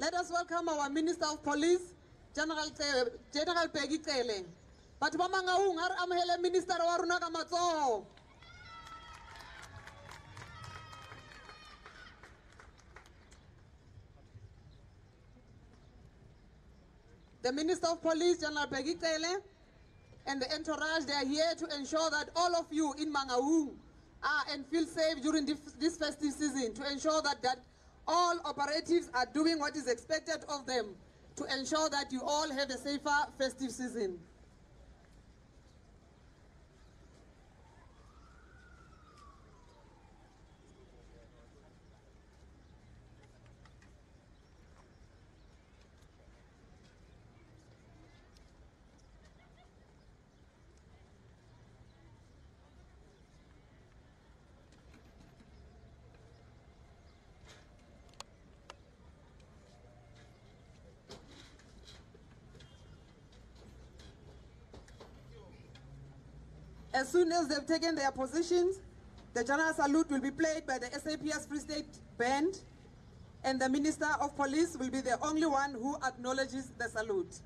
Let us welcome our Minister of Police, General, General Bheki Cele. Batho ba Mangaung, a re amohele Minister wa matsoho. The Minister of Police, General Bheki Cele, and the entourage, they are here to ensure that all of you in Mangaung are and feel safe during this, this festive season, to ensure that, that all operatives are doing what is expected of them, to ensure that you all have a safer festive season. As soon as they've taken their positions, the general salute will be played by the SAPS Free State Band, and the Minister of Police will be the only one who acknowledges the salute.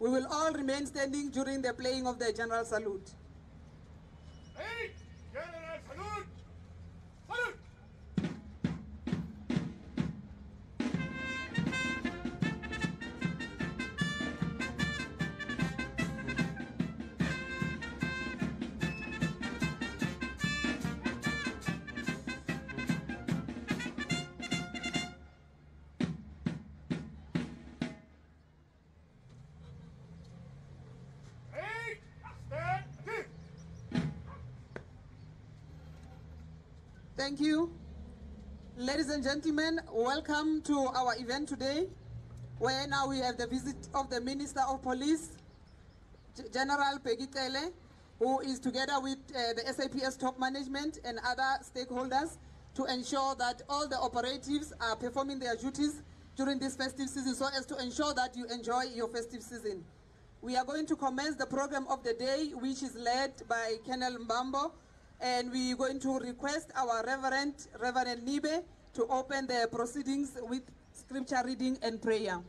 We will all remain standing during the playing of the general salute. Hey, Thank you. Ladies and gentlemen, welcome to our event today, where now we have the visit of the Minister of Police, General Bheki Cele, who is together with uh, the SAPS top management and other stakeholders to ensure that all the operatives are performing their duties during this festive season so as to ensure that you enjoy your festive season. We are going to commence the program of the day, which is led by Colonel Mbambo, and we're going to request our Reverend, Reverend Nibe, to open the proceedings with scripture reading and prayer.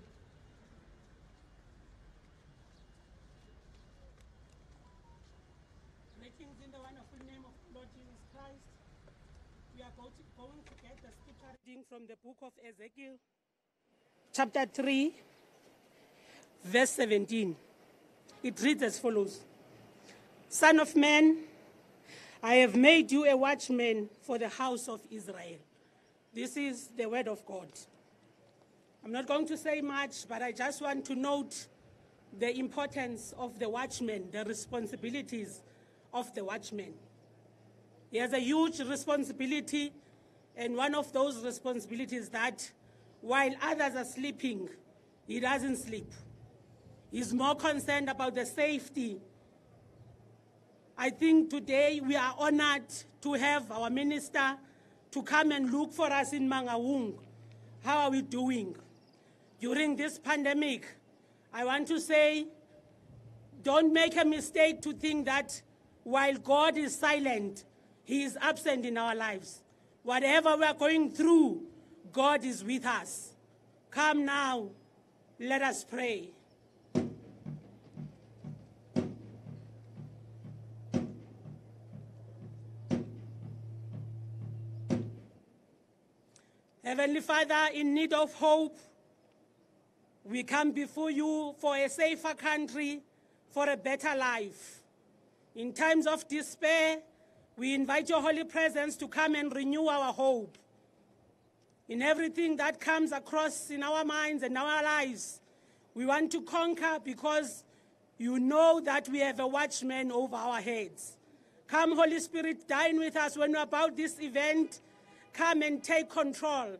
Greetings in the wonderful name of Lord Jesus Christ. We are to- going to get the scripture reading from the book of Ezekiel, chapter 3, verse 17. It reads as follows Son of man, I have made you a watchman for the house of Israel. This is the word of God. I'm not going to say much, but I just want to note the importance of the watchman, the responsibilities of the watchman. He has a huge responsibility, and one of those responsibilities that while others are sleeping, he doesn't sleep. He's more concerned about the safety. I think today we are honored to have our minister to come and look for us in Mangaung. How are we doing? During this pandemic, I want to say don't make a mistake to think that while God is silent, He is absent in our lives. Whatever we are going through, God is with us. Come now, let us pray. Heavenly Father, in need of hope, we come before you for a safer country, for a better life. In times of despair, we invite your holy presence to come and renew our hope. In everything that comes across in our minds and our lives, we want to conquer because you know that we have a watchman over our heads. Come, Holy Spirit, dine with us when we're about this event. Come and take control.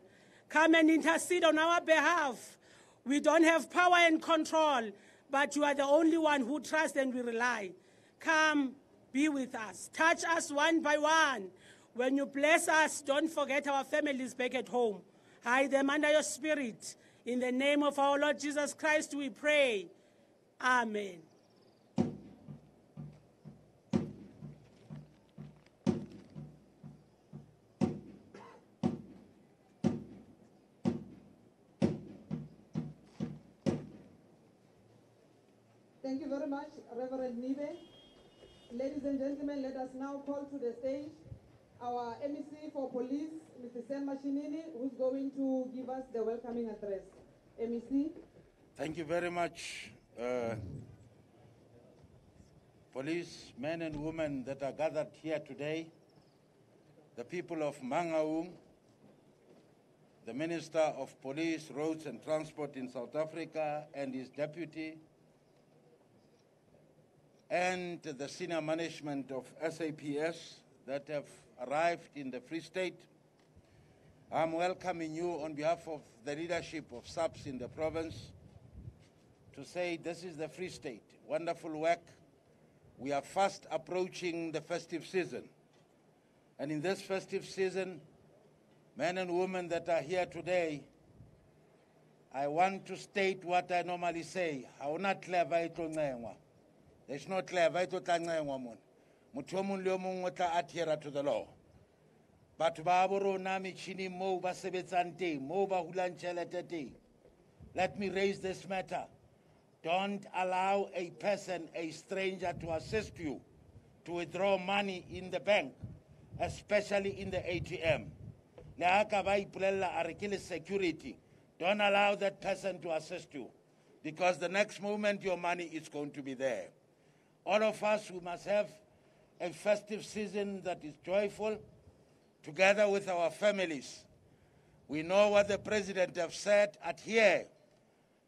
Come and intercede on our behalf. We don't have power and control, but you are the only one who trusts and we rely. Come, be with us. Touch us one by one. When you bless us, don't forget our families back at home. Hide them under your spirit. In the name of our Lord Jesus Christ, we pray. Amen. Thank you very much, Reverend Nibe. Ladies and gentlemen, let us now call to the stage our MEC for police, Mr. Sam Mashinini, who's going to give us the welcoming address. MEC. Thank you very much, uh, police men and women that are gathered here today, the people of Mangaung, the Minister of Police, Roads and Transport in South Africa and his deputy, and the senior management of SAPS that have arrived in the Free State. I'm welcoming you on behalf of the leadership of SAPS in the province to say this is the Free State. Wonderful work. We are fast approaching the festive season. And in this festive season, men and women that are here today, I want to state what I normally say. Hauna clever ito ngengwa. There's no clever ito tla ngengwa mona. Motho o mong le o mong o adhere to the law. Batho ba bo rona metjhini moo ba sebetsang teng, ba hulang. Let me raise this matter. Don't allow a person, a stranger, to assist you to withdraw money in the bank, especially in the ATM. A security, don't allow that person to assist you because the next moment your money is going to be there. All of us, we must have a festive season that is joyful together with our families. We know what the president have said, adhere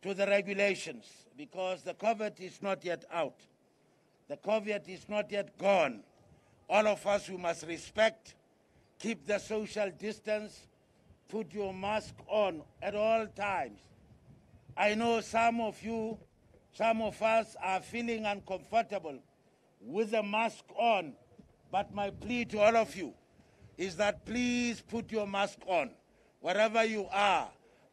to the regulations because the COVID is not yet out. The COVID is not yet gone. All of us, we must respect, keep the social distance, put your mask on at all times. I know some of you, some of us are feeling uncomfortable with the mask on, but my plea to all of you is that please put your mask on wherever you are.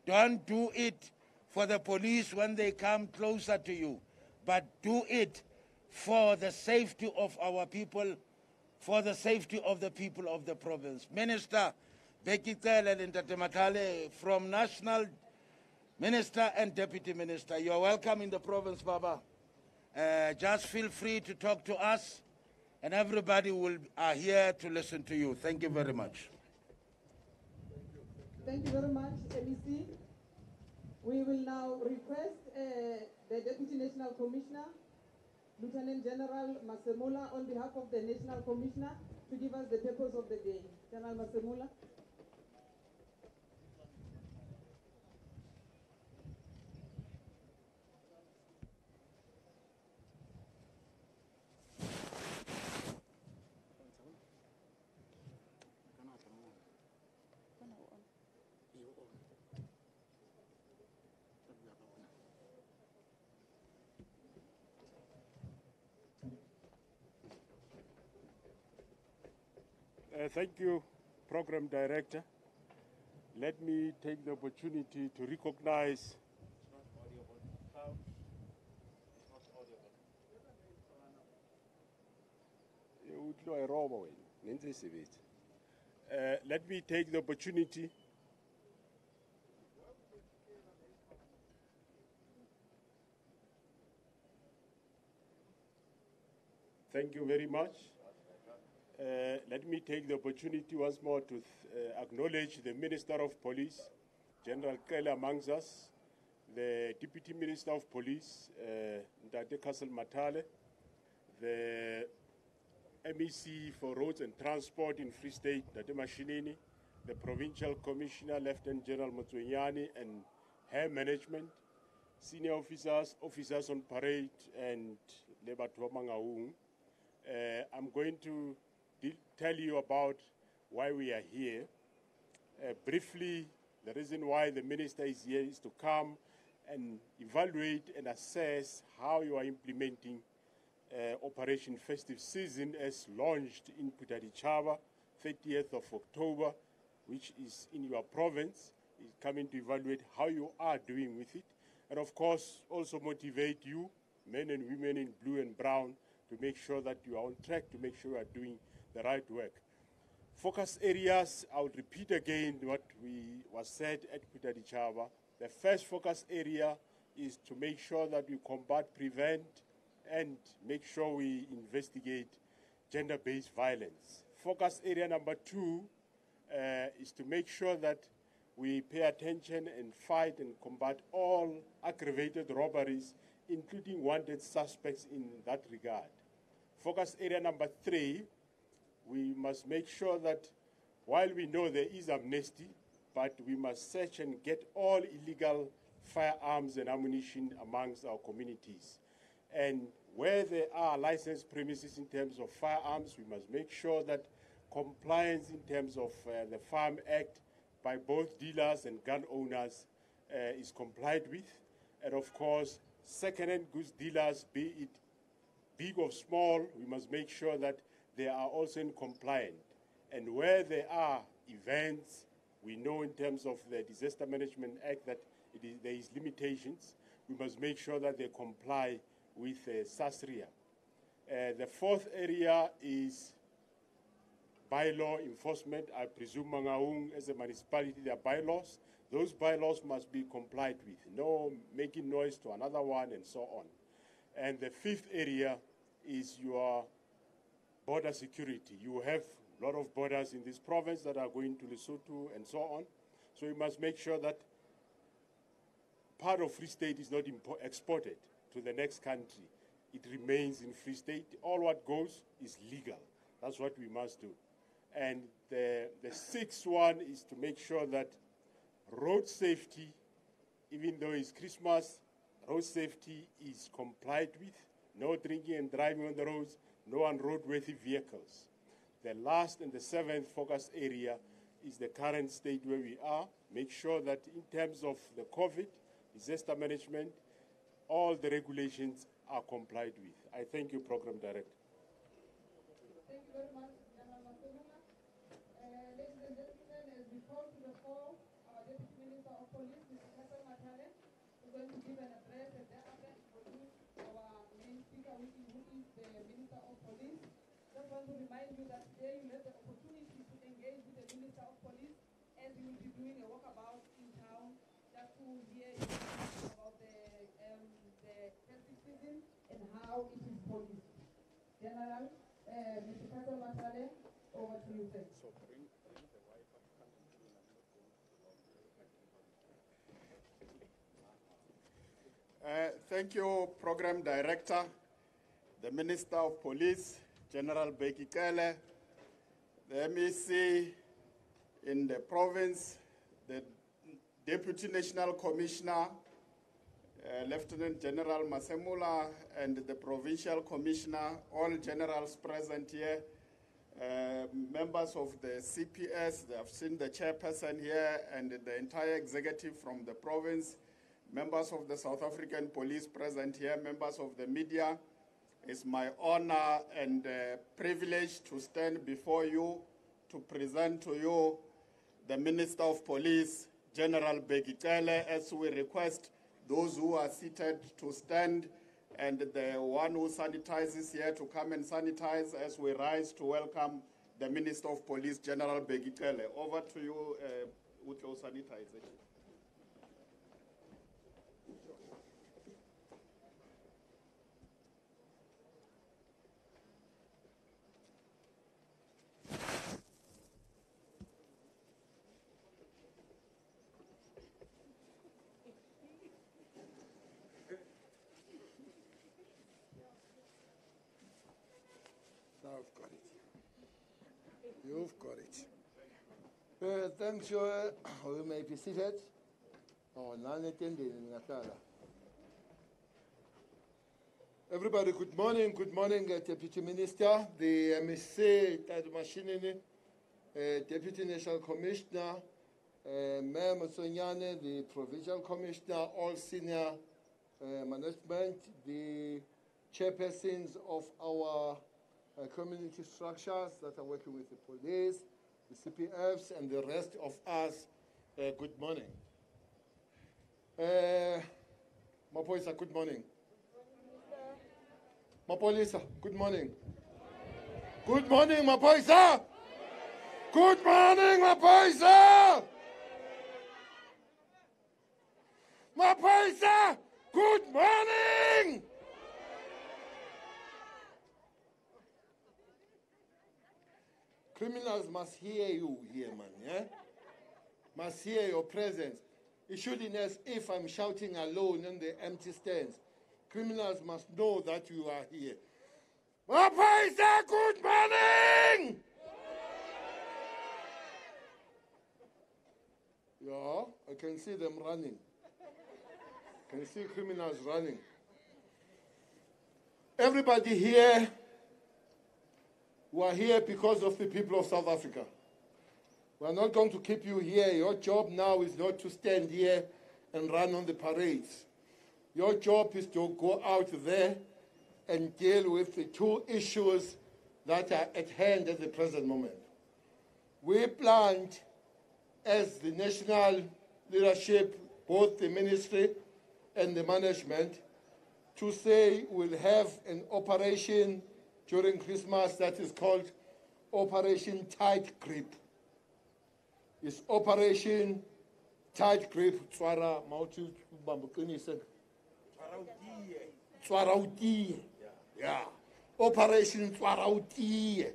Don't do it for the police when they come closer to you, but do it for the safety of our people, for the safety of the people of the province. Minister Bheki Cele Mathale from National Minister and Deputy Minister, you're welcome in the province, Baba. Uh, just feel free to talk to us, and everybody will are here to listen to you. Thank you very much. Thank you very much, MEC. We will now request uh, the Deputy National Commissioner, Lieutenant General Masemola, on behalf of the National Commissioner, to give us the purpose of the day. General Masemola. Uh, thank you, Program Director. Let me take the opportunity to recognize. Uh, let me take the opportunity Thank you very much. Uh, let me take the opportunity once more to uh, acknowledge the Minister of Police, General Cele amongst us, the Deputy Minister of Police, uh, Ndate Cassel Mathale, the MEC for Roads and Transport in Free State, Ndate Mashinini, the Provincial Commissioner, Lieutenant General Motswenyane, and Hair Management, senior officers, officers on parade, and Lebatwa Mangaung. Uh, I'm going to tell you about why we are here. Uh, briefly, the reason why the minister is here is to come and evaluate and assess how you are implementing uh, Operation Festive Season as launched in Phuthaditjhaba, 30th of October, which is in your province. Is coming to evaluate how you are doing with it, and of course, also motivate you, men and women in blue and brown, to make sure that you are on track, to make sure you are doing the right work. Focus areas, I would repeat again what we was said at Phuthaditjhaba. The first focus area is to make sure that we combat, prevent, and make sure we investigate gender based violence. Focus area number two uh, is to make sure that we pay attention and fight and combat all aggravated robberies, including wanted suspects in that regard. Focus area number three, we must make sure that while we know there is amnesty, but we must search and get all illegal firearms and ammunition amongst our communities. And where there are licensed premises in terms of firearms, we must make sure that compliance in terms of uh, the Farm Act by both dealers and gun owners uh, is complied with. And of course, second-hand goods dealers, be it big or small, we must make sure that they are also in compliant. And where there are events, we know in terms of the Disaster Management Act that there is limitations. We must make sure that they comply with uh, SASRIA. Uh, the fourth area is bylaw enforcement. I presume Mangaung as a municipality, there are bylaws. Those bylaws must be complied with. No making noise to another one and so on. And the fifth area is your border security. You have a lot of borders in this province that are going to Lesotho and so on. So you must make sure that part of Free State is not exported to the next country. It remains in Free State. All what goes is legal. That's what we must do. And the, the sixth one is to make sure that road safety, even though it's Christmas, road safety is complied with. No drinking and driving on the roads, no unroadworthy vehicles. The last and the seventh focus area is the current state where we are. Make sure that in terms of the COVID, disaster management, all the regulations are complied with. I thank you, Program Director. Thank you very much, General Masemola. Uh, ladies and gentlemen, as we call to the fore, our Deputy Minister of Police, Mr. Cassel Mathale, is going to give an address and thereafter introduce our main speaker, which is, who is the Minister of Police. Just want to remind you that today you have the opportunity to engage with the Minister of Police as he will be doing a walkabout in town just to hear about the, um, the festive season and how it is policed. General, uh, Mr. Pastor Mathale, over to you, sir. Uh, thank you, Program Director, the Minister of Police, General Cele, the MEC in the province, the Deputy National Commissioner, uh, Lieutenant General Masemola, and the Provincial Commissioner, all generals present here, uh, members of the CPS, I've seen the chairperson here, and the entire executive from the province, members of the South African Police present here, members of the media. It's my honor and uh, privilege to stand before you to present to you the Minister of Police, General Bheki Cele, as we request those who are seated to stand and the one who sanitizes here to come and sanitize as we rise to welcome the Minister of Police, General Bheki Cele. Over to you, uh, your sanitization. Now I've got it. You've got it. Thanks, you. We may be seated. Oh, none attending in Natala. Everybody, good morning. Good morning, uh, Deputy Minister, the MSC, Mashinini, uh, Deputy National Commissioner, uh, Mayor Motswenyane, the Provincial Commissioner, all senior uh, management, the chairpersons of our uh, community structures that are working with the police, the CPFs, and the rest of us. Uh, good morning. Uh, Mapoisa, good morning. Mapolisa, good morning. Good morning, Mapoisa. Good morning, Mapoisa. Mapoisa, good morning. Criminals must hear you here, man, yeah? Must hear your presence. It shouldn't as if I'm shouting alone in the empty stands. Criminals must know that you are here. Mapaisa, good morning! Yeah, I can see them running. I can see criminals running. Everybody here, we are here because of the people of South Africa. We are not going to keep you here. Your job now is not to stand here and run on the parades. Your job is to go out there and deal with the two issues that are at hand at the present moment. We planned as the national leadership, both the ministry and the management, to say we'll have an operation during Christmas that is called Operation Tight Grip. It's Operation Tight Grip. Tswara mauthi ubamba uqinise. Tswara utiye. Yeah. Operation Tswara utiye.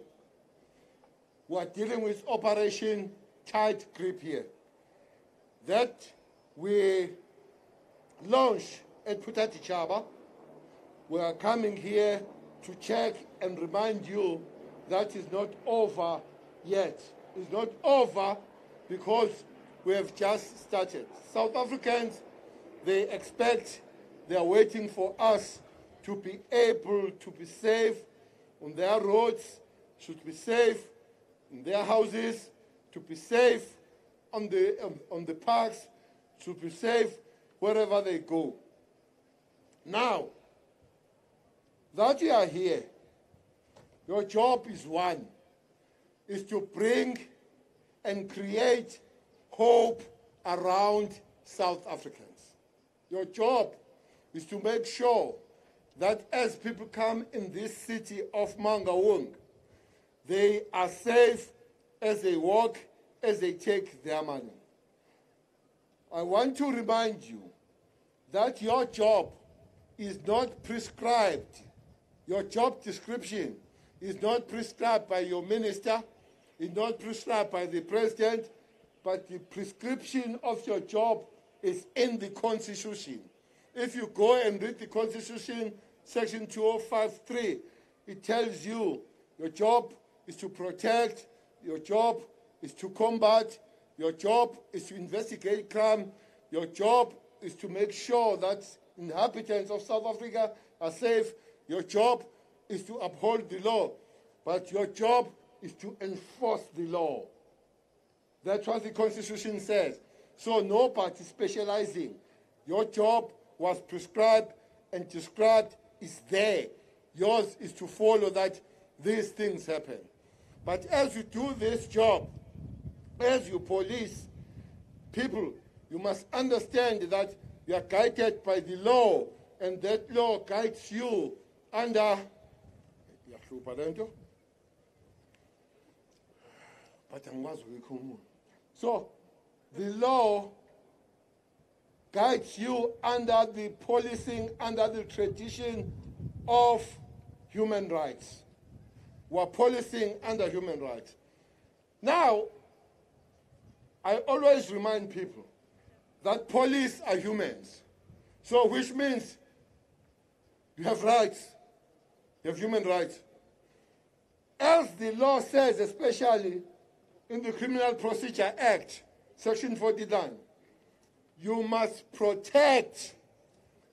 We are dealing with Operation Tight Grip here. That we launch at Phuthaditjhaba. We are coming here to check and remind you that is not over yet. It's not over because we have just started. South Africans, they expect, they are waiting for us to be able to be safe on their roads, should be safe in their houses, to be safe on the, um, on the parks, to be safe wherever they go. Now, that you are here, your job is one, is to bring and create hope around South Africans. Your job is to make sure that as people come in this city of Mangaung, they are safe as they walk, as they take their money. I want to remind you that your job is not prescribed. Your job description is not prescribed by your minister, is not prescribed by the president, but the prescription of your job is in the Constitution. If you go and read the Constitution, Section 2053, it tells you your job is to protect, your job is to combat, your job is to investigate crime, your job is to make sure that inhabitants of South Africa are safe, your job is to uphold the law, but your job is to enforce the law. That's what the Constitution says. So no party specializing. Your job was prescribed and described is there. Yours is to follow that these things happen. But as you do this job, as you police people, you must understand that you are guided by the law, and that law guides you le uh, nto? But. So, the law guides you under the policing, under the tradition of human rights. We're policing under human rights. Now, I always remind people that police are humans. So, which means you have rights, have human rights. As the law says, especially in the Criminal Procedure Act, Section 49, you must protect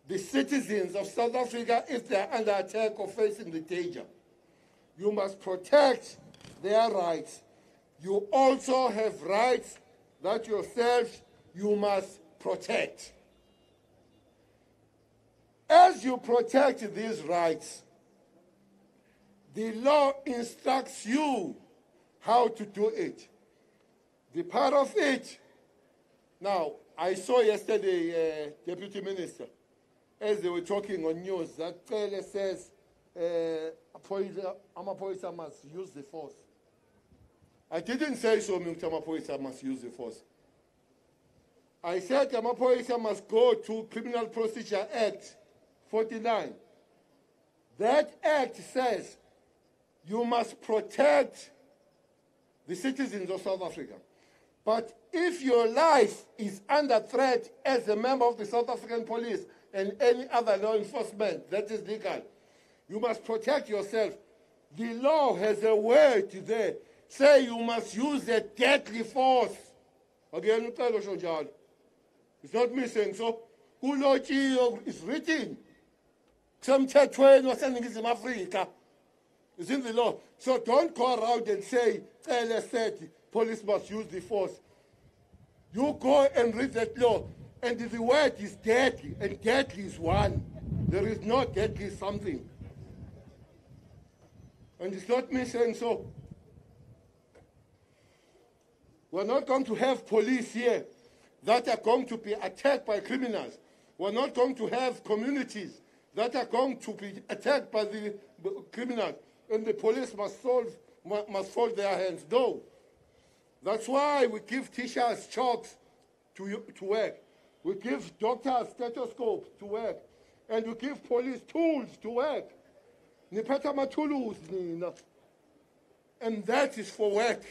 the citizens of South Africa if they are under attack or facing the danger. You must protect their rights. You also have rights that yourself you must protect. As you protect these rights, the law instructs you how to do it. The part of it. Now, I saw yesterday, uh, Deputy Minister, as they were talking on news, that clearly says uh, Amapoisa must use the force. I didn't say so, Amapoisa must use the force. I said Amapoisa must go to Criminal Procedure Act 49. That act says you must protect the citizens of South Africa. But if your life is under threat as a member of the South African police and any other law enforcement that is legal, you must protect yourself. The law has a word there. Say you must use a deadly force. Again. It's not me saying so. It's written. Kusemthethweni waseNingizimu Afrika. It's in the law. So don't go around and say, Cele said, police must use the force. You go and read that law, and the word is deadly, and deadly is one. There is no deadly something. And it's not me saying so. We're not going to have police here that are going to be attacked by criminals. We're not going to have communities that are going to be attacked by the criminals. And the police must, solve, must fold their hands. No. That's why we give teachers chalks to, to work. We give doctors stethoscopes to work. And we give police tools to work. Nipata matulus. And that is for work.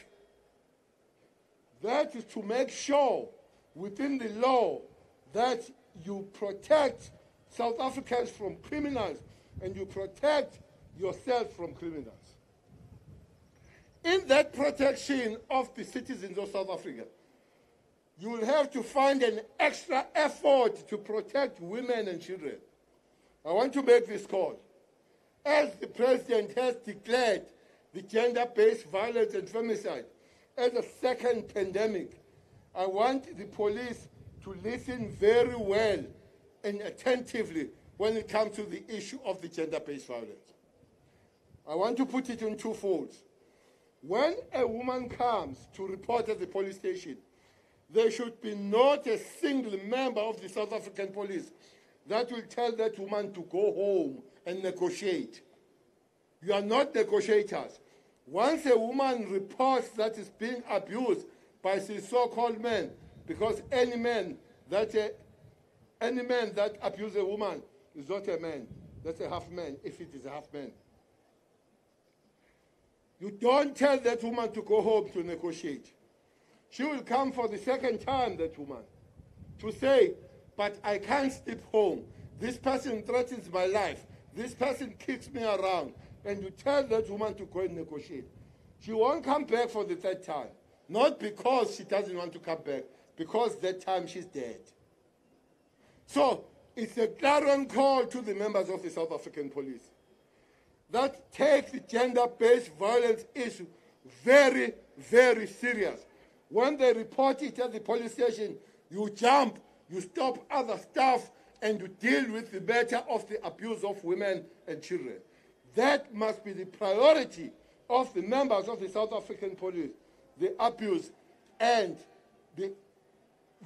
That is to make sure within the law that you protect South Africans from criminals and you protect yourself from criminals. In that protection of the citizens of South Africa, you will have to find an extra effort to protect women and children. I want to make this call. As the president has declared the gender based violence and femicide as a second pandemic, I want the police to listen very well and attentively when it comes to the issue of the gender based violence. I want to put it in two folds. When a woman comes to report at the police station, there should be not a single member of the South African police that will tell that woman to go home and negotiate. You are not negotiators. Once a woman reports that is being abused by the so-called men, because any man that any man that abuses a woman is not a man. That's a half man, if it is a half man. You don't tell that woman to go home to negotiate. She will come for the second time, that woman, to say, but I can't sleep home. This person threatens my life. This person kicks me around. And you tell that woman to go and negotiate. She won't come back for the third time. Not because she doesn't want to come back, because that time she's dead. So it's a clarion call to the members of the South African police that take the gender-based violence issue very, very serious. When they report it at the police station, you jump, you stop other stuff, and you deal with the matter of the abuse of women and children. That must be the priority of the members of the South African police, the abuse and the,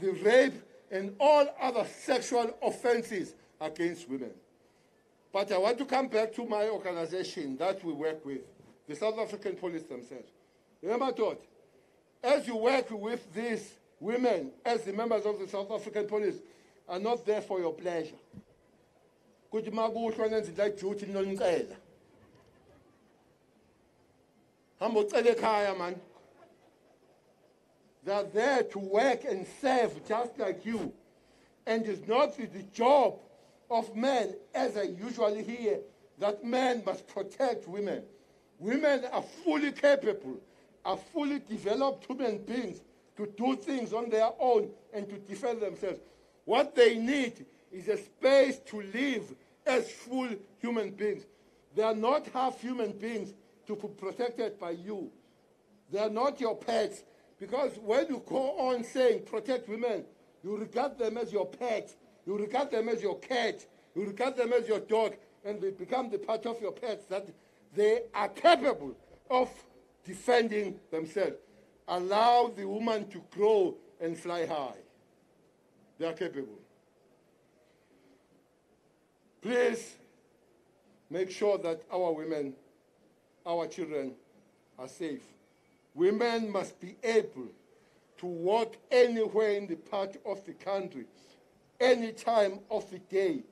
the rape and all other sexual offenses against women. But I want to come back to my organization that we work with, the South African police themselves. Remember, Todd, as you work with these women, as the members of the South African police, are not there for your pleasure. Man. They are there to work and serve just like you. And it's not the job of men, as I usually hear, that men must protect women. Women are fully capable, are fully developed human beings to do things on their own and to defend themselves. What they need is a space to live as full human beings. They are not half human beings to be protected by you. They are not your pets. Because when you go on saying protect women, you regard them as your pet, you regard them as your cat, you regard them as your dog, and they become the part of your pets that they are capable of defending themselves. Allow the woman to grow and fly high. They are capable. Please make sure that our women, our children are safe. Women must be able to walk anywhere in the part of the country, any time of the day,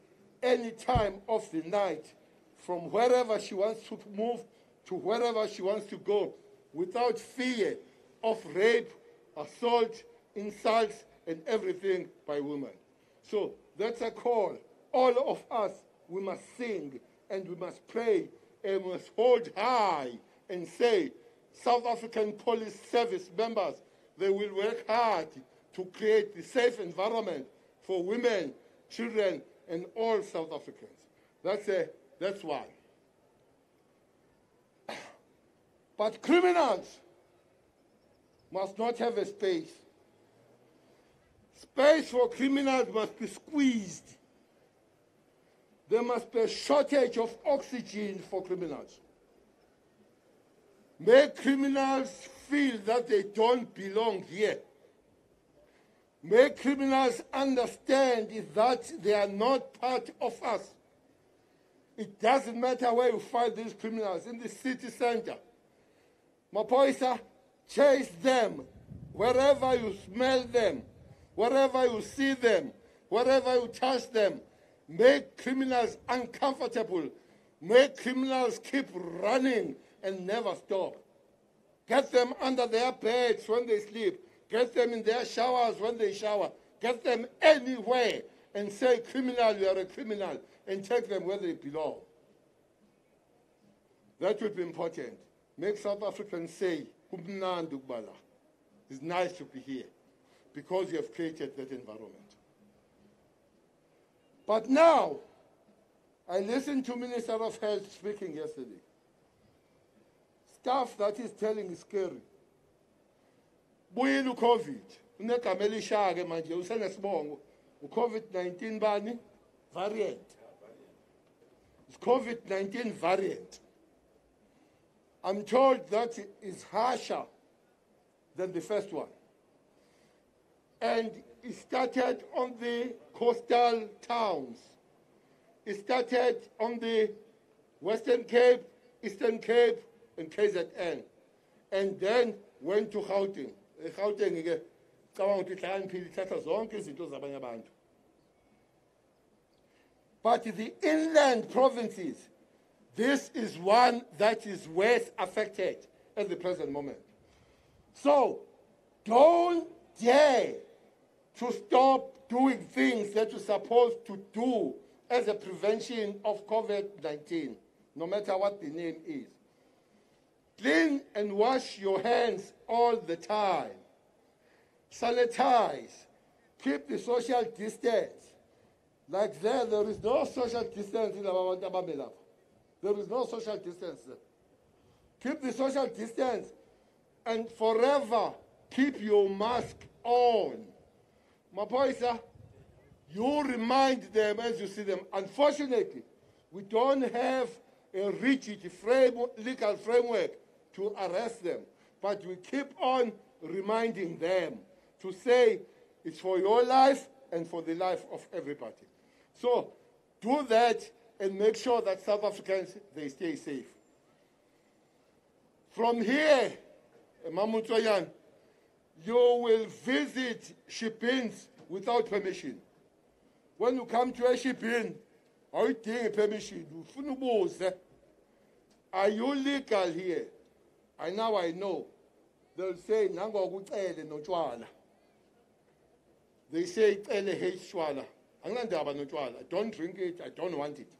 any time of the night, from wherever she wants to move to wherever she wants to go, without fear of rape, assault, insults, and everything by women. So that's a call. All of us, we must sing and we must pray and we must hold high and say, South African Police Service members, they will work hard to create the safe environment for women, children, and all South Africans. That's, a, that's one. But criminals must not have a space. Space for criminals must be squeezed. There must be a shortage of oxygen for criminals. Make criminals feel that they don't belong here. Make criminals understand that they are not part of us. It doesn't matter where you find these criminals, in the city center. Mapoisa, chase them wherever you smell them, wherever you see them, wherever you touch them. Make criminals uncomfortable. Make criminals keep running and never stop. Get them under their beds when they sleep. Get them in their showers when they shower. Get them anywhere and say, criminal, you are a criminal, and take them where they belong. That would be important. Make South Africans say, "Kumnandi ukuba. It's nice to be here because you have created that environment. But now, I listened to Minister of Health speaking yesterday. Stuff that is telling is scary. Buyile uCovid. Unegama elishaya ke manje usenesibongo. uCovid-19 bani? Variant. It's COVID-19 variant. I'm told that it's harsher than the first one. And it started on the coastal towns. It started on the Western Cape, Eastern Cape, and KZN. And then went to Gauteng. eGauteng ke cabanga ukuthi ithatha zonke izinto zabanye abantu. But the inland provinces, this is one that is worst affected at the present moment. So don't dare to stop doing things that you're supposed to do as a prevention of COVID 19, no matter what the name is. Clean and wash your hands all the time. Sanitize. Keep the social distance. Like there, there is no social distance in Abamela. There is no social distance. Keep the social distance and forever keep your mask on. my Mapoisa, you remind them as you see them. Unfortunately, we don't have a rigid frame, legal framework to arrest them, but we keep on reminding them to say it's for your life and for the life of everybody. So do that and make sure that South Africans they stay safe. From here, eh, Mamutsoyan, you will visit shippings without permission. When you come to a shipping, awuyidingi permission, ufuna ubuze. Are you legal here? I now I know. They'll say nangokucele notshwala. They say cele hate shwala. Anginandaba notshwala. I don't drink it, I don't want it.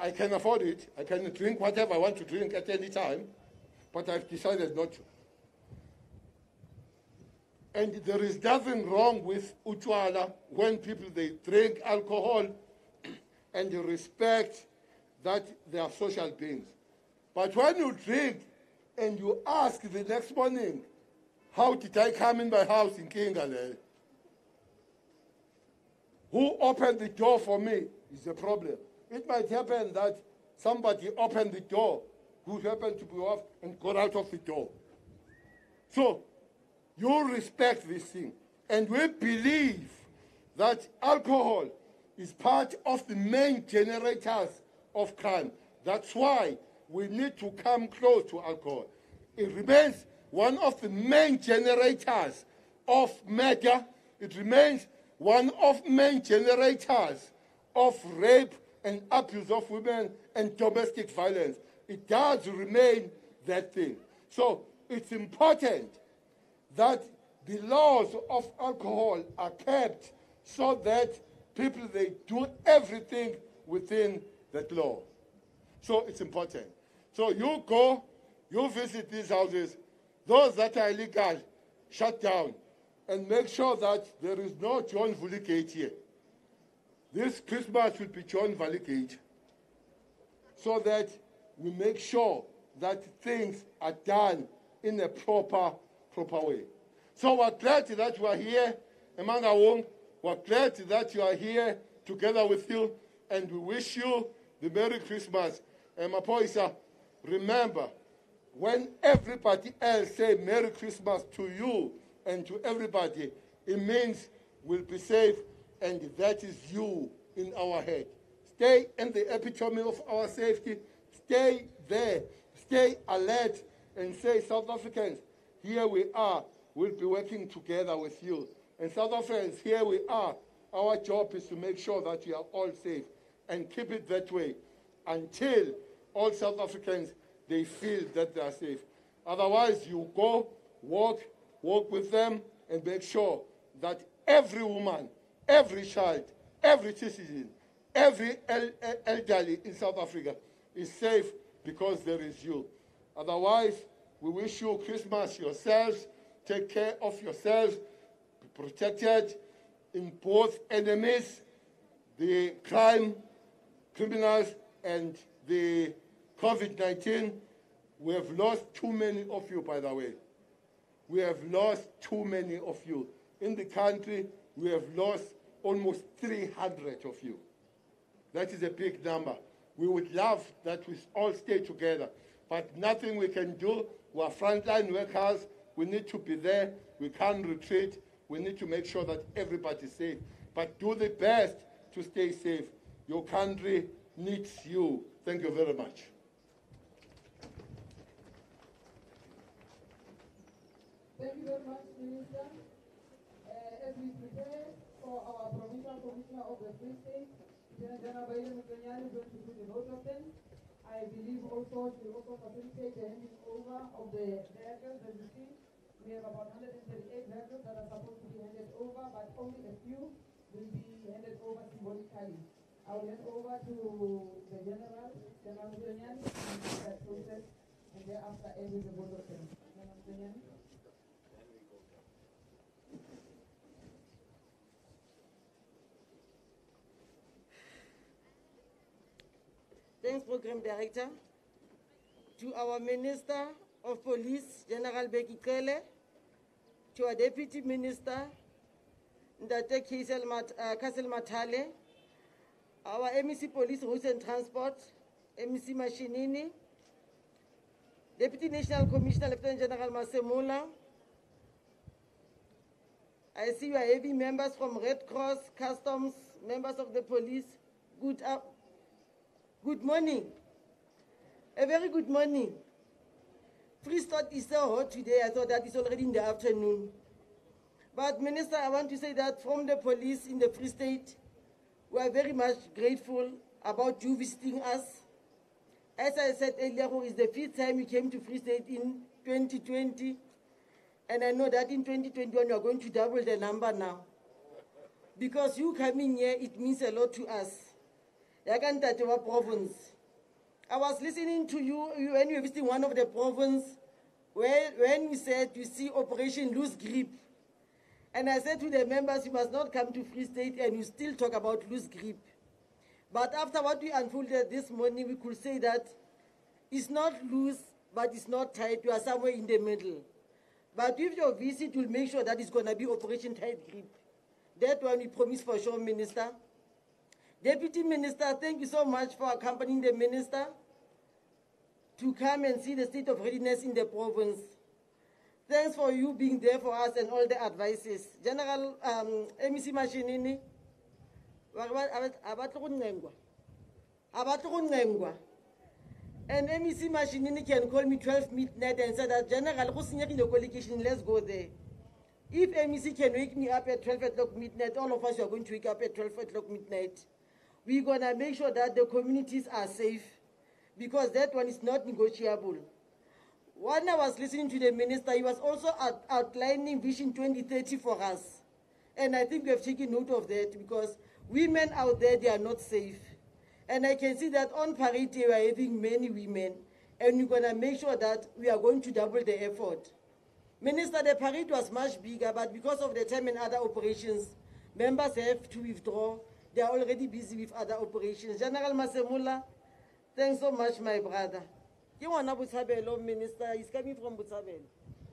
I can afford it. I can drink whatever I want to drink at any time, but I've decided not to. And there is nothing wrong with utwala when people they drink alcohol and respect that they are social beings. But when you drink and you ask the next morning, how did I come in my house in Kingale? Who opened the door for me is a problem. It might happen that somebody opened the door who happened to be off and got out of the door. So you respect this thing. And we believe that alcohol is part of the main generators of crime. That's why we need to come close to alcohol. It remains one of the main generators of murder. It remains one of main generators of rape and abuse of women and domestic violence. It does remain that thing. So it's important that the laws of alcohol are kept so that people they do everything within that law. So it's important. So you go, you visit these houses, those that are illegal, shut down, and make sure that there is no John Vuligate here. This Christmas will be John Vuligate, so that we make sure that things are done in a proper, proper way. So we're glad that you are here, eMangaung. We're glad that you are here together with you, and we wish you the Merry Christmas. And remember, when everybody else say Merry Christmas to you and to everybody, it means we'll be safe, and that is you in our head. Stay in the epitome of our safety. Stay there. Stay alert and say, South Africans, here we are. We'll be working together with you. And South Africans, here we are. Our job is to make sure that we are all safe and keep it that way until all South Africans they feel that they are safe. Otherwise, you go, walk, walk with them, and make sure that every woman, every child, every citizen, every el- el- elderly in South Africa is safe because there is you. Otherwise, we wish you Christmas yourselves. Take care of yourselves. Be protected in both enemies, the crime, criminals, and the COVID 19. We have lost too many of you, by the way. We have lost too many of you. In the country, we have lost almost 300 of you. That is a big number. We would love that we all stay together, but nothing we can do. We are frontline workers. We need to be there. We can't retreat. We need to make sure that everybody's safe. But do the best to stay safe. Your country needs you. Thank you very much. Thank you very much, Minister. Uh, as we prepare for our provincial commissioner of the Free State, General Baile Motswenyane is going to do the vote of them. I believe also she will also facilitate the handing over of the vehicles that you see. We have about 138 vehicles that are supposed to be handed over, but only a few will be handed over symbolically. I will hand over to the General, General Motswenyane, to do that process, and thereafter end with the vote of them. General Motswenyane. Program Director. To our Minister of Police, General Bheki Cele, to our Deputy Minister, Ndate Cassel Mat- uh, Mathale, our MEC Police Routes and Transport, MEC Mashinini, Deputy National Commissioner Lieutenant General Masemola. I see you are heavy members from Red Cross, Customs, members of the police. Good up. Good morning. A very good morning. Free State is so hot today, I thought that it's already in the afternoon. But Minister, I want to say that from the police in the Free State, we are very much grateful about you visiting us. As I said earlier, it's the fifth time you came to Free State in 2020. And I know that in 2021 you are going to double the number now. Because you coming here, it means a lot to us. I was listening to you, when you were visiting one of the province, where, when you said you see Operation Loose Grip. And I said to the members, you must not come to Free State and you still talk about loose grip. But after what we unfolded this morning, we could say that it's not loose, but it's not tight. You are somewhere in the middle. But with your visit, we'll make sure that it's going to be Operation Tight Grip. That one we promise for sure, Minister. Deputy Minister, thank you so much for accompanying the Minister to come and see the state of readiness in the province. Thanks for you being there for us and all the advices. General um, MEC ncengwa. And MEC Mashinini can call me 12 midnight and say that General, let's go there. If MEC can wake me up at 12 o'clock midnight, all of us are going to wake up at 12 o'clock midnight. We're gonna make sure that the communities are safe because that one is not negotiable. when I was listening to the minister, he was also out- outlining Vision 2030 for us. And I think we have taken note of that because women out there, they are not safe. And I can see that on day, we are having many women. And we're going to make sure that we are going to double the effort. Minister, the parade was much bigger, but because of the time and other operations, members have to withdraw. They are already busy with other operations. General Masemola, thanks so much, my brother. Ke ngwana Botshabelo, Minister, he's coming from Botshabelo,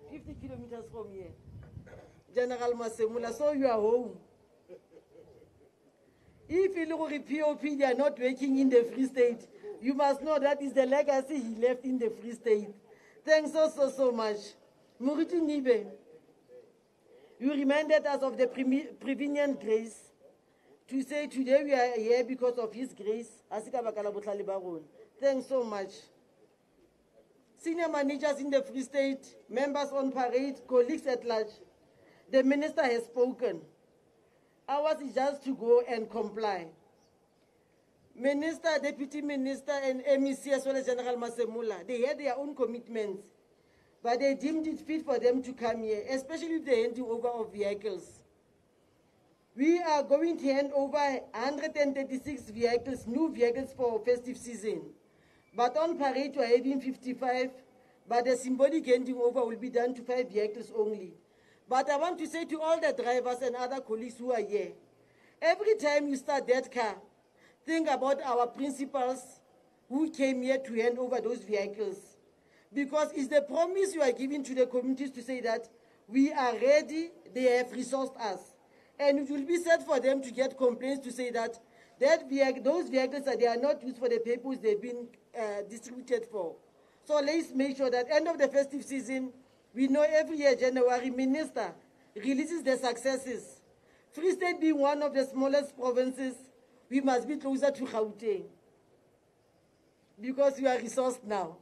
50 kilometers from here. General Masemola, so you are home. If you look at POP, they are not working in the Free State. You must know that is the legacy he left in the Free State. Thanks so, so, so much. Muritu Nibe, you reminded us of the prevenient grace to say today we are here because of his grace. Thanks so much. Senior managers in the Free State, members on parade, colleagues at large. The minister has spoken. Ours is just to go and comply. Minister, Deputy Minister, and MEC as well as General Masemola, they had their own commitments, but they deemed it fit for them to come here, especially the handing over of vehicles. We are going to hand over 136 vehicles, new vehicles for festive season. But on parade, we're having 55, but the symbolic handing over will be done to five vehicles only. But I want to say to all the drivers and other colleagues who are here, every time you start that car, think about our principals who came here to hand over those vehicles. Because it's the promise you are giving to the communities to say that we are ready, they have resourced us. And it will be sad for them to get complaints to say that, that those vehicles that they are not used for the purpose they've been uh, distributed for. So let's make sure that end of the festive season, we know every year January minister releases the successes. Free State being one of the smallest provinces, we must be closer to Gauteng because we are resourced now.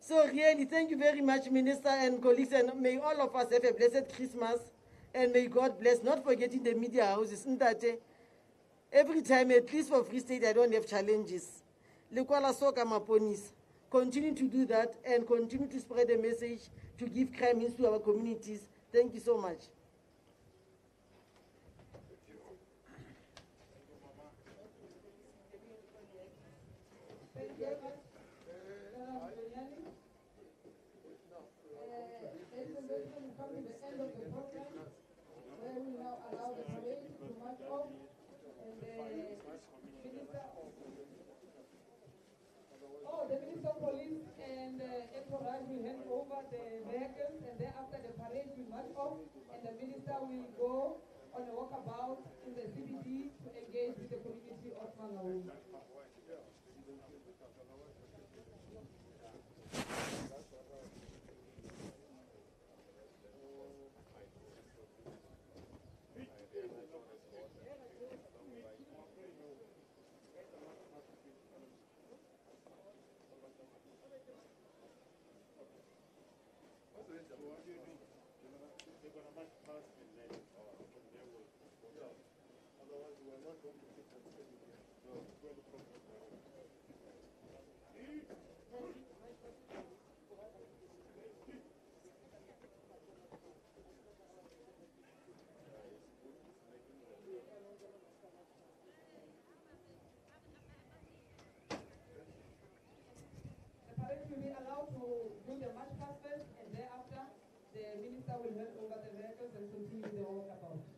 So really, thank you very much, Minister and colleagues, and may all of us have a blessed Christmas, and may God bless, not forgetting the media houses. Every time, at least for Free State, I don't have challenges. Lekwala Soka Maponis, continue to do that and continue to spread the message to give crime into our communities. Thank you so much. Oh, the Minister of Police and uh, Ecoraj will hand over the vehicles and thereafter the parade will march off and the Minister will go on a walkabout in the CBD to engage with the community of Mangaung. The parade will be allowed to do the march past first and thereafter the Minister will hand over the vehicles and continue the walkabout.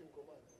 in command.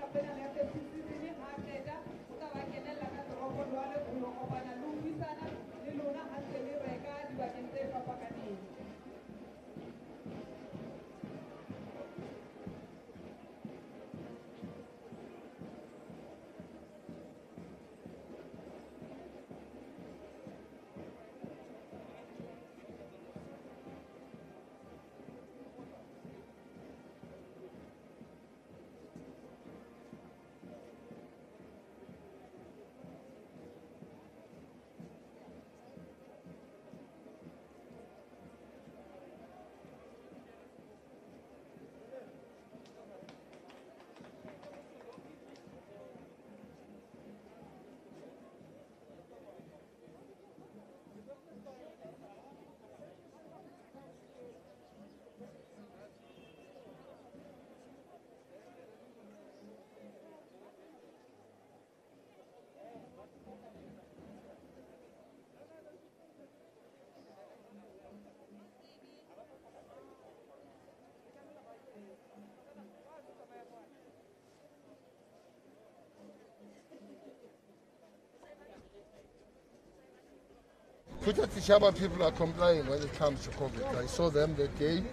Phuthaditjhaba people are complying when it comes to COVID. I saw them that day.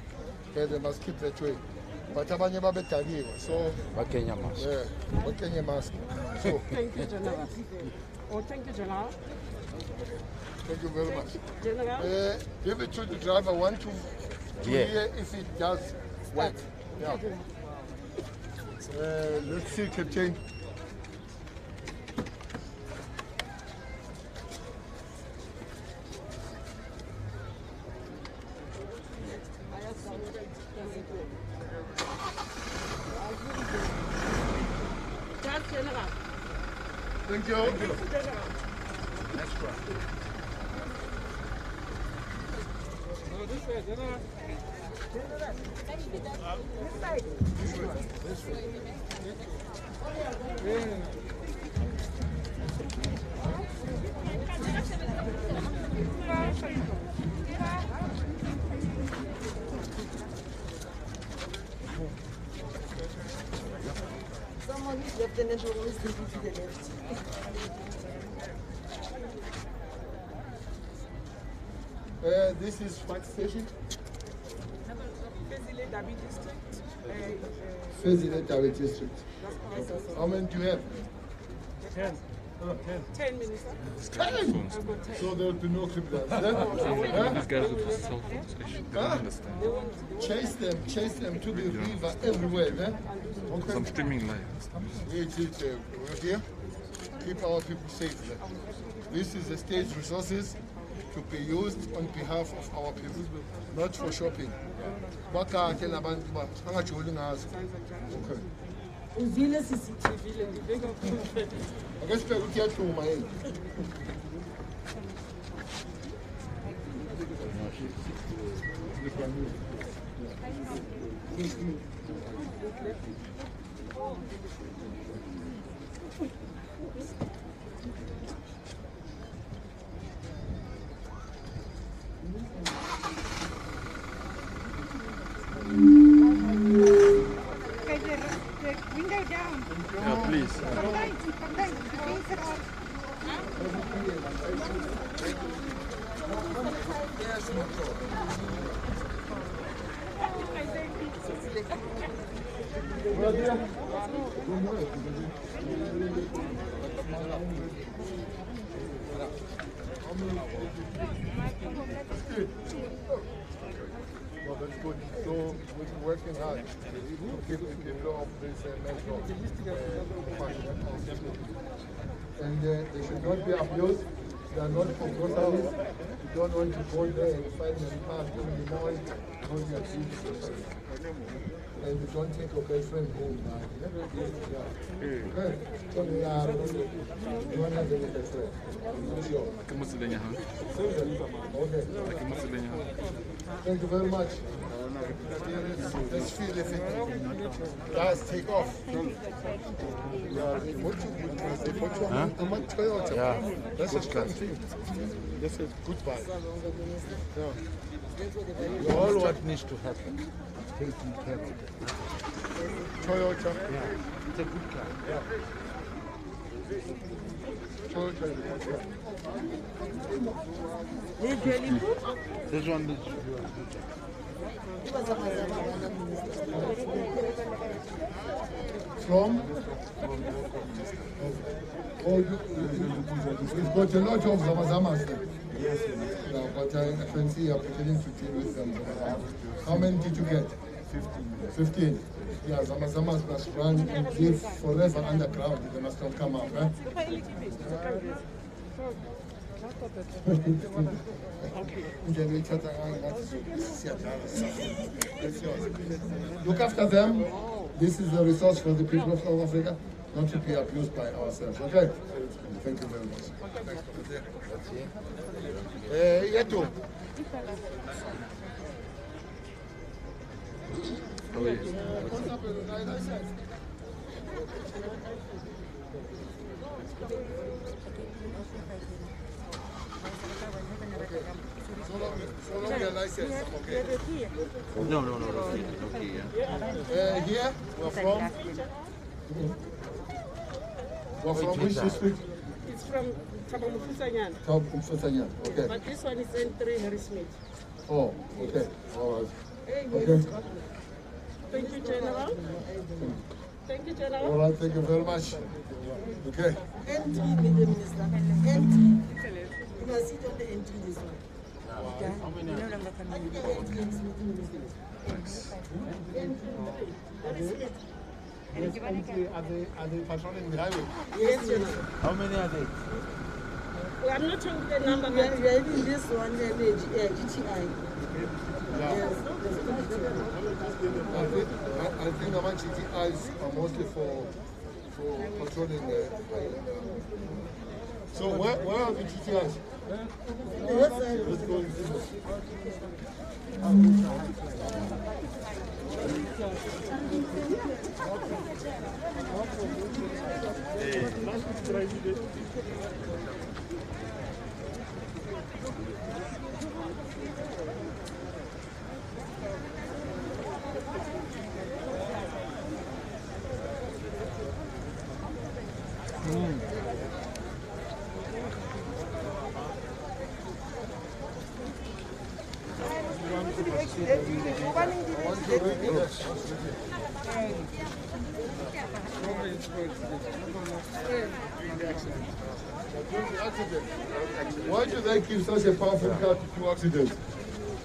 Okay, they must keep that way. But abanye babetakiwe. So Bakenya mask. yeah, bakenya mask. So Thank you, General. Oh, thank you, General. thank you very much. General. Uh, give it to the driver. Want to, to Yeah. hear if it does work. Yeah. Uh, let's see, Captain. Just General. Thank you. General. Left and then will always leave to the left. Uh, this is what station? Basically, Dabi district. Uh, Fezile Dabi District. How many do you have? 10 minutes. Ten. So there will be no criminals. Huh? These guys with the cell phones, I should they don't understand. Chase them, chase them to the river everywhere. Eh? Because I'm streaming live. Wait, wait, uh, we're here. Keep our people safe. eh? This is the state's resources to be used on behalf of our people, not for shopping. Bakake Vila vilão, ele vem com Agora se pergunta é a turma aí. Thank you. Not be abused. They are not for groceries. You don't want to go there and find them parked in the morning because you are society. And you don't take your girlfriend home now. Yeah. Eh, okay. So you are, you want to have a girlfriend. Sure. Ke mo tseleng ya hao. Okay. Thank you very much. Let's feel if it does take off. Huh? Yeah. That's a strong thing. That's a good. Yeah. All what needs to happen, taking care of it. Toyota. Yeah, it's a good car. Toyota. is a good car. This one is From? Oh, you- you've got a lot of Zamazamas there. Yes. Yeah, but I, I can see you're beginning to deal with them. How many did you get? 15. 15. Yeah, Zamazamas must run and live forever underground. They must not come out, eh? Look after them. This is a resource for the people of South Africa, not to be abused by ourselves. Okay? Thank you very much. Yeto. Oh, yes. So long your license. Okay. No, no, no, no. Okay, yeah. Uh, here, we're from? We're from which district? It's from Thabo Mofutsanyana. Tom Mfusanyana. Okay. But this one is N3 Harrismith. Oh, okay. All right. Hey, Okay. Thank you, General. Thank you, General. All right. Thank you very much. Okay. Entry, Mr. Minister. Entry. You must sit on the entry this one. Are are. How many are they? Well, I'm not sure the number, We are but we are in this one, uh, uh, GTI. Yes. I think, I, I think among GTIs are mostly for for patrolling the highway. So where, where are the GTIs? Let's do they give such a powerful car to two accidents?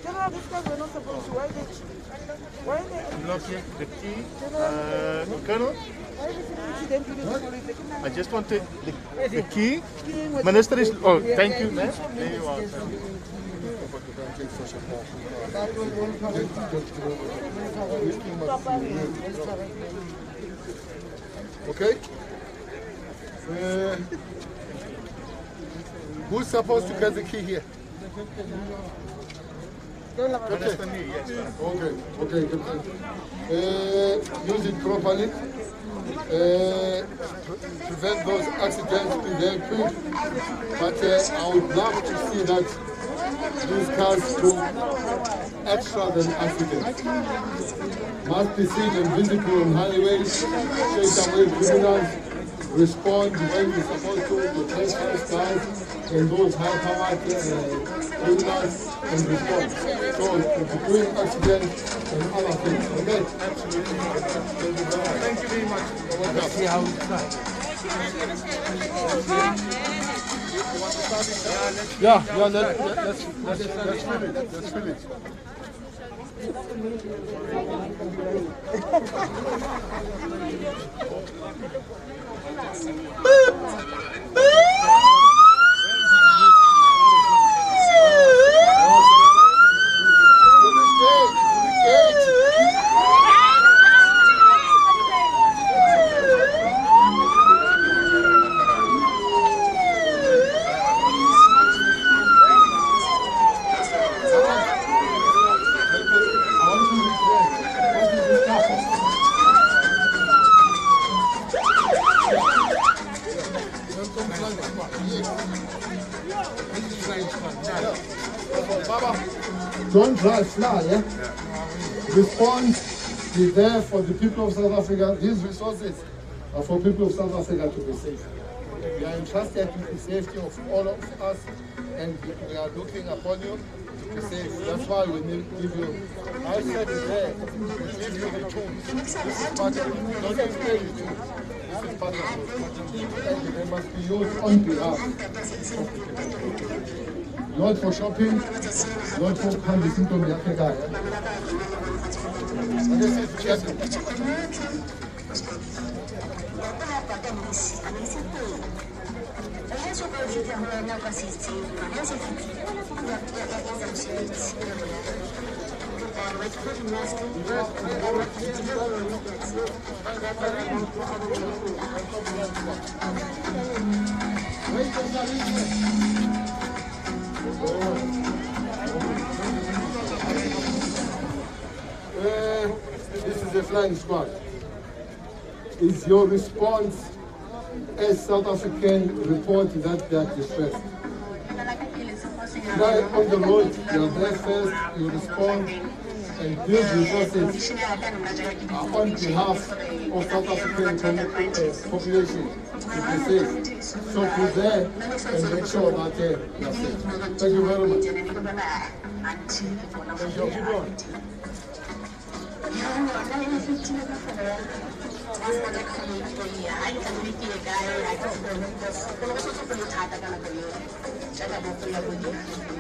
General, these guys were not supposed to. Why they? Why they? Blocking the key. Uh, Colonel, Why is it an incident with the police? I just wanted the, the key. Minister is. Oh, thank you, man. There you are. Okay? Uh, who's supposed to get the key here? Me. Okay, okay. Uh, use it properly. Uh, prevent those accidents, be very quick. But uh, I would love to see that these cars do extra than accidents. Must be seen and visible on highways, chase away criminals, respond when you're supposed to, protect those cars and those high-powered uh, criminals and respond. So if you're doing accidents and other things, okay? Absolutely. Thank you very much. Let's see how Yeah, yeah, let, let, let's, let's, let's fill it, let's fill it. Don't drive fly, yeah? Respond, be there for the people of South Africa. These resources are for people of South Africa to be safe. We are entrusted with the safety of all of us, and we are looking upon you to be safe. That's why we need give you. I said it there. We give you the tools. This is part of it. Don't pay you tools. This is part of. And they must be used on behalf of the people. Not for shopping, not for kuhamba izintombi yakho ekhaya. Ake sithi Uh, this is the flying squad. Is your response as South African report that they are distressed? Fly on the road, you are there first, you respond, These resources are on behalf of South African population be safe. So be there and make sure that they are safe. Thank you very much. Thank you.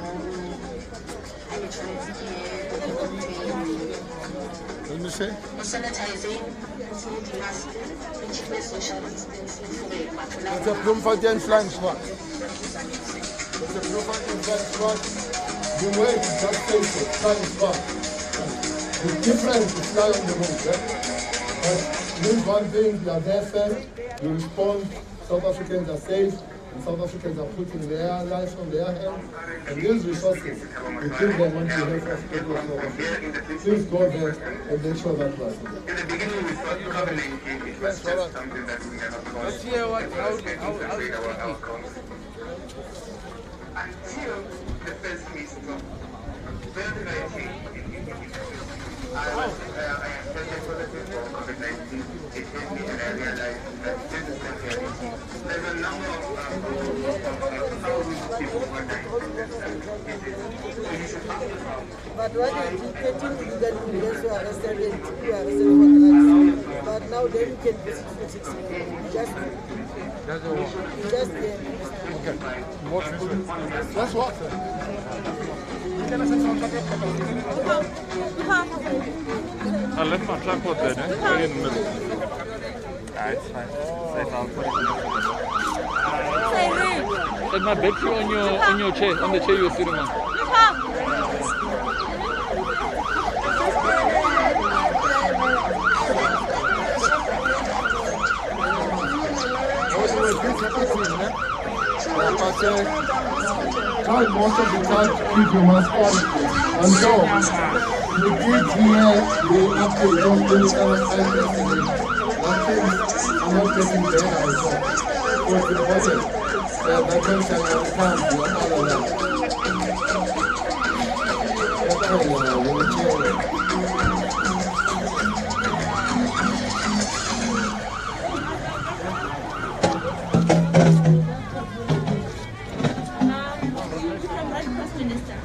On. Let me say. It's a Bloemfontein flying squad. It's a Bloemfontein flying squad. The way is just basic, flying squad. The difference is fly on the move, yeah? But one thing, you are there first, you respond, South Africans are safe, South Africans are putting their lives on their hands, and these resources, we give them on behalf of people of South Africa. Please go there and make sure that we are safe. Let's hear what, how, how, how is it Until the first meeting of 2019, I was uh, I am tested positive for COVID-19. It hit me and I realized that this is not reality. There's a number of, of, of thousands of people who are dying from this. disease. You should But what they did, 13 illegal immigrants were arrested and two were arrested for drugs. But now then you can visit for six months. Just, just there. That's what. Alle matcher på dere. Går inn med Ah, it's fine. Safe, I'll put it in. Take my battery on your on your chair, on the chair you're sitting on. Anyway, this happening, man. Like I said, try most of the time to keep your mask on. And so, the kids here, they actually don't do any kind of kindness to them. That things are not it's important that we'll.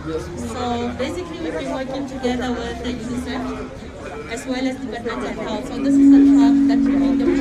So basically we've working together with the UNICEF as well as Department of Health. So this is the club that we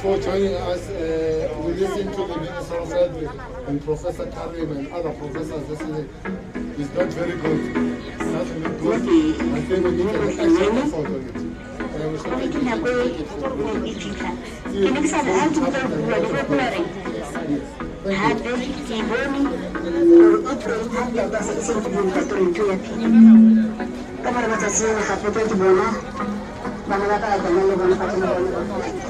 for joining us. Uh, we listened to the Minister of Health and Professor Karim and other professors yesterday. It's not very good. It hasn't been good. I think we need an extra effort on it. Uh, we should take it, take it for Kamar matasiyar hafitar bona, ba na ka da nan ba na fatima ba na ba. Sorry,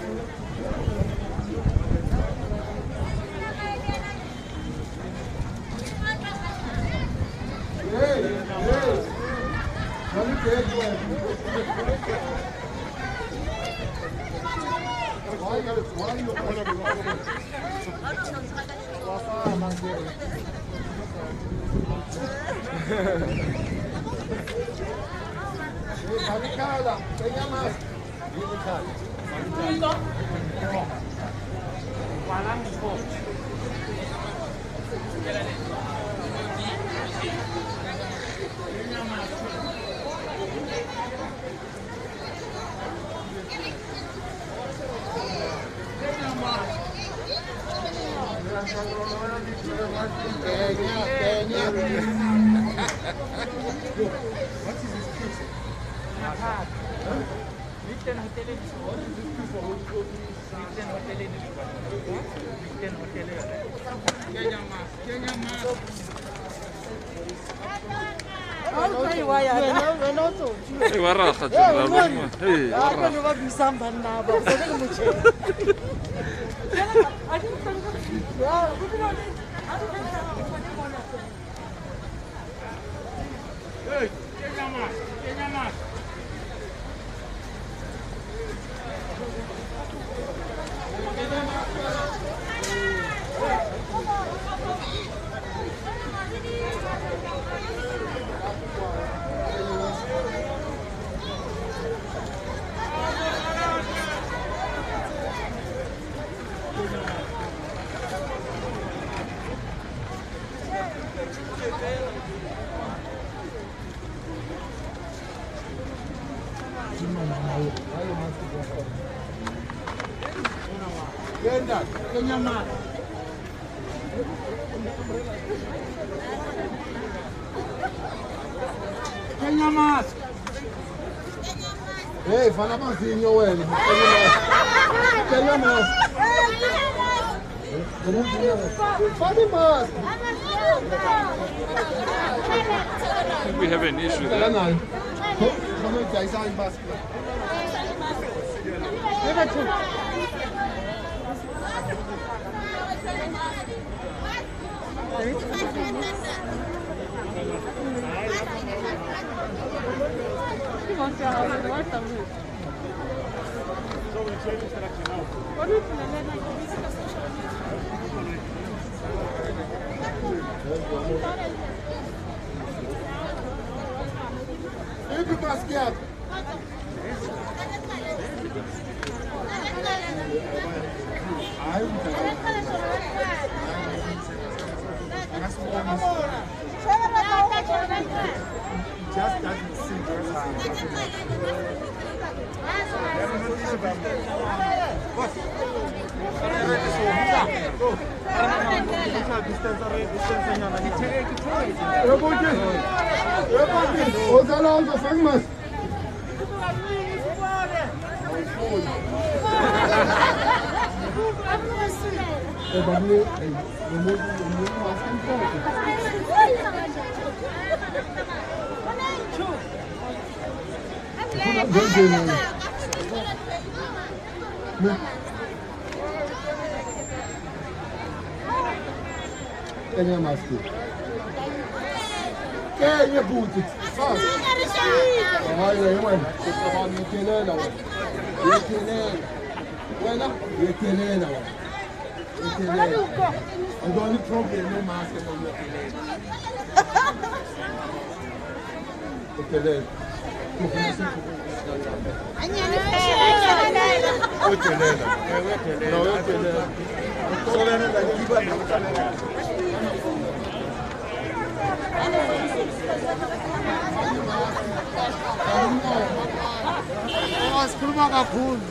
cada, tenga más. ¿Listo? Peña, Peña. hoteleni Hilton hoteleni Hilton hoteleni Kenya mas Kenya mas wa raga ba buisang banna ba sone ke motšhee fana mazinho wena. Kenya mask. Fana mask. I think we have an issue Kaya there. na. Kama jaisa in mask. Ipi mask yako? Just Öbürkün. Öbürkün. Ozan aldı sanmaz. Ey bamlı, ey, yumur, yumur maskem koy. Bu ne? Bu ne? Сашку. Кей не будет. Саш. Давай, давай, давай. Давай, давай, давай. Давай, давай. Давай, давай. I'm going to throw it in your mask and I'm looking at it. Look at that. Look at that. Look at that. Look at that. Look at that. Look at that. Look at that. Look at that. asikhuluma kakhulu